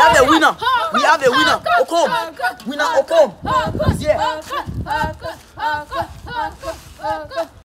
We have a winner. We have a winner. Oh, Okom. Winner oh, Okom. Yeah.